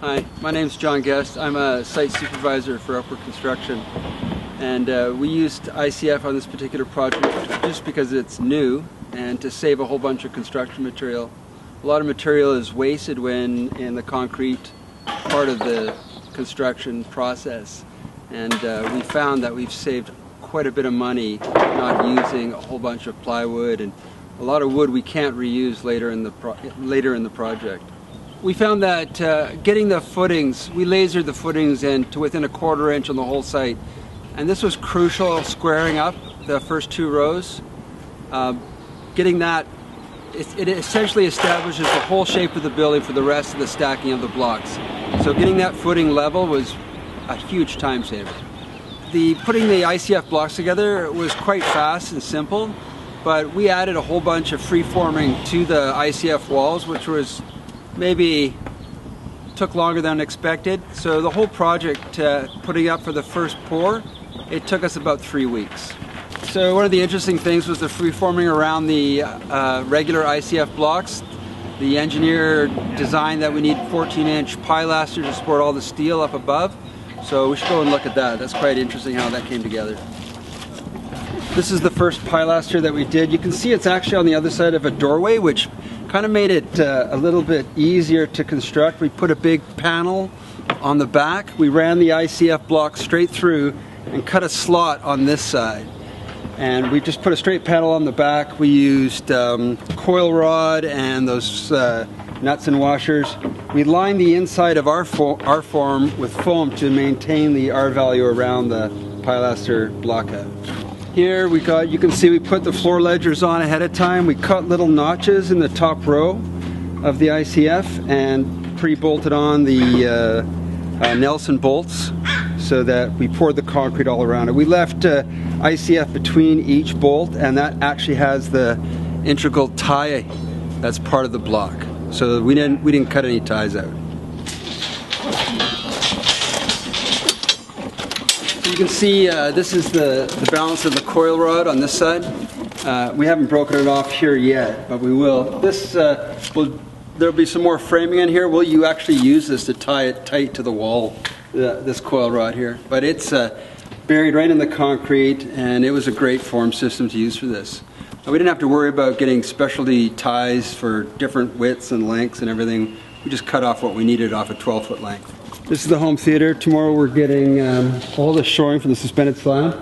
Hi, my name is John Guest. I'm a site supervisor for Upward Construction. And uh, we used ICF on this particular project just because it's new and to save a whole bunch of construction material. A lot of material is wasted when in the concrete part of the construction process. And uh, we found that we've saved quite a bit of money not using a whole bunch of plywood and a lot of wood we can't reuse later in the, later in the project we found that uh, getting the footings, we lasered the footings in to within a quarter inch on the whole site. And this was crucial, squaring up the first two rows. Uh, getting that, it, it, essentially establishes the whole shape of the building for the rest of the stacking of the blocks. So getting that footing level was a huge time saver. The putting the ICF blocks together was quite fast and simple, but we added a whole bunch of free-forming to the ICF walls, which was maybe took longer than expected. So the whole project, uh, putting up for the first pour, it took us about three weeks. So one of the interesting things was the freeforming around the uh, regular ICF blocks. The engineer designed that we need 14 inch pilaster to support all the steel up above. So we should go and look at that. That's quite interesting how that came together. This is the first pilaster that we did. You can see it's actually on the other side of a doorway, which kind of made it uh, a little bit easier to construct. We put a big panel on the back. We ran the ICF block straight through and cut a slot on this side. And we just put a straight panel on the back. We used um, coil rod and those uh, nuts and washers. We lined the inside of our, fo our form with foam to maintain the R value around the pilaster blockout. Here we got, you can see we put the floor ledgers on ahead of time. We cut little notches in the top row of the ICF and pre-bolted on the uh, uh, Nelson bolts so that we poured the concrete all around it. We left uh, ICF between each bolt and that actually has the integral tie that's part of the block. So we didn't, we didn't cut any ties out. You can see uh, this is the, the balance of the coil rod on this side. Uh, we haven't broken it off here yet, but we will. This uh, will, there'll be some more framing in here. Will you actually use this to tie it tight to the wall, uh, this coil rod here? But it's uh, buried right in the concrete, and it was a great form system to use for this. we didn't have to worry about getting specialty ties for different widths and lengths and everything. We just cut off what we needed off a 12 foot length. This is the home theater. Tomorrow we're getting um, all the shoring for the suspended slab.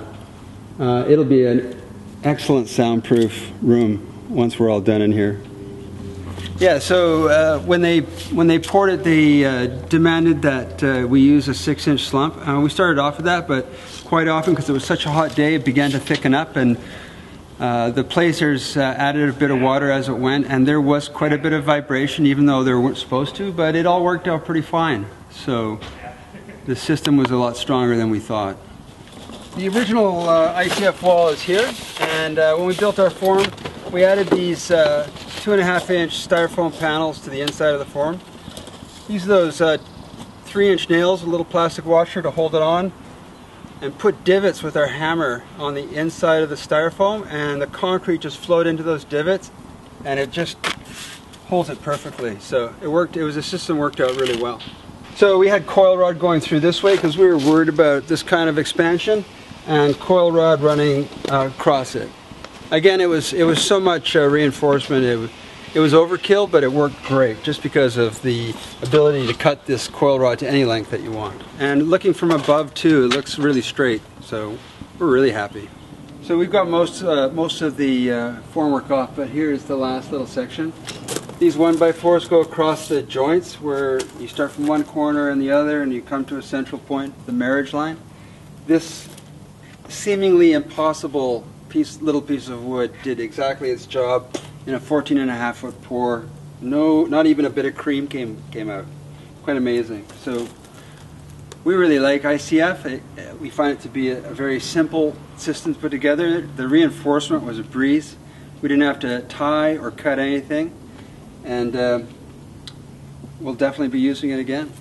Uh, it'll be an excellent soundproof room once we're all done in here. Yeah, so uh, when they when they poured it, they uh, demanded that uh, we use a six-inch slump. Uh, we started off with that, but quite often, because it was such a hot day, it began to thicken up, and uh, the placers uh, added a bit of water as it went, and there was quite a bit of vibration, even though they weren't supposed to. But it all worked out pretty fine. So the system was a lot stronger than we thought. The original uh, ICF wall is here, and uh, when we built our form, we added these uh, two and a half inch styrofoam panels to the inside of the form. Use those uh, three inch nails, a little plastic washer to hold it on, and put divots with our hammer on the inside of the styrofoam, and the concrete just flowed into those divots, and it just holds it perfectly. So it worked, it was a system worked out really well. So we had coil rod going through this way because we were worried about this kind of expansion and coil rod running uh, across it. Again, it was it was so much uh, reinforcement. It, it was overkill, but it worked great just because of the ability to cut this coil rod to any length that you want. And looking from above too, it looks really straight. So we're really happy. So we've got most uh, most of the uh, formwork off, but here's the last little section. These one by fours go across the joints where you start from one corner and the other and you come to a central point, the marriage line. This seemingly impossible piece, little piece of wood did exactly its job in a 14 and a half foot pour. No, not even a bit of cream came, came out. Quite amazing. So we really like ICF. We find it to be a, a very simple system to put together. The reinforcement was a breeze. We didn't have to tie or cut anything and uh, we'll definitely be using it again.